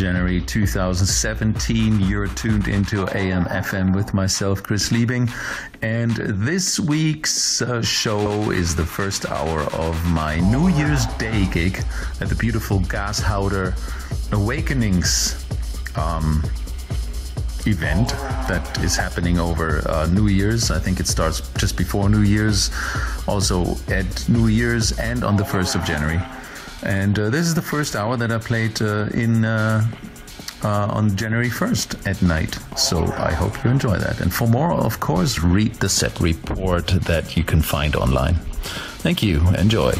January 2017. You're tuned into AM FM with myself, Chris Liebing. And this week's uh, show is the first hour of my New Year's Day gig at the beautiful Gashouder Awakenings um, event that is happening over uh, New Year's. I think it starts just before New Year's, also at New Year's and on the 1st of January. And uh, this is the first hour that I played uh, in uh, uh, on January 1st at night. So I hope you enjoy that. And for more, of course, read the set report that you can find online. Thank you. Enjoy.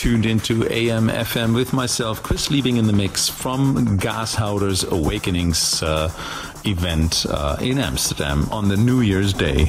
Tuned into AM FM with myself, Chris Liebing in the mix from Gashouder's Awakenings uh, event uh, in Amsterdam on the New Year's Day.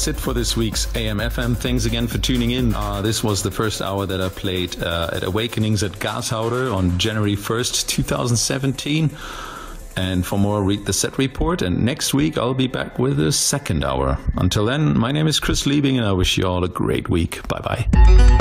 That's it for this week's AM/FM. Thanks again for tuning in. Uh, this was the first hour that I played uh, at Awakenings at Gashouder on January 1st, 2017. And for more, read the set report. And next week, I'll be back with the second hour. Until then, my name is Chris Liebing, and I wish you all a great week. Bye bye.